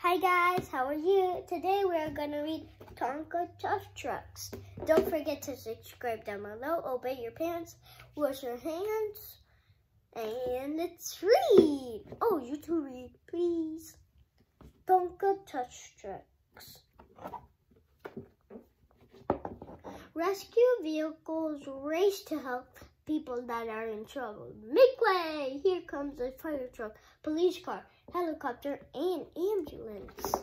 Hi guys, how are you? Today we are going to read Tonka Tough Trucks. Don't forget to subscribe down below, obey your parents, wash your hands, and it's read. Oh, you two read, please. Tonka Tough Trucks. Rescue vehicles race to help people that are in trouble. Make way! Here comes a fire truck, police car, helicopter, and ambulance.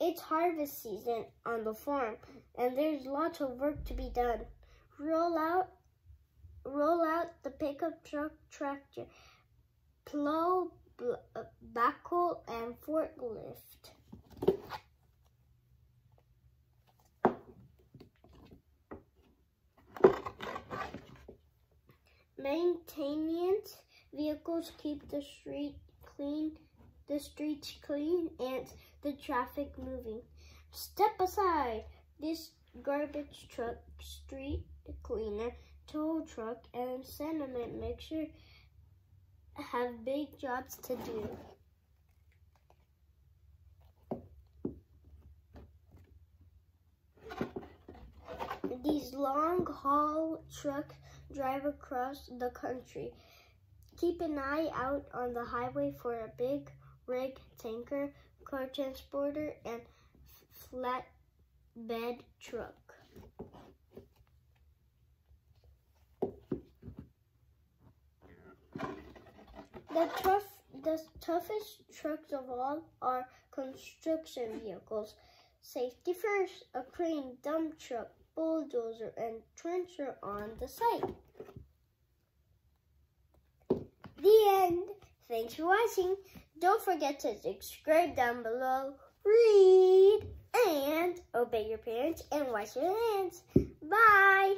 It's harvest season on the farm, and there's lots of work to be done. Roll out, roll out the pickup truck, tractor, plow, backhoe, uh, and forklift. Maintenance vehicles keep the street clean, the streets clean, and the traffic moving. Step aside. This garbage truck, street cleaner, tow truck, and sentiment mixer have big jobs to do. Long haul trucks drive across the country. Keep an eye out on the highway for a big rig tanker, car transporter, and flatbed truck. The the toughest trucks of all are construction vehicles. Safety first, a crane, dump truck, bulldozer, and trencher on the site. The end. Thanks for watching. Don't forget to subscribe down below, read, and obey your parents and wash your hands. Bye.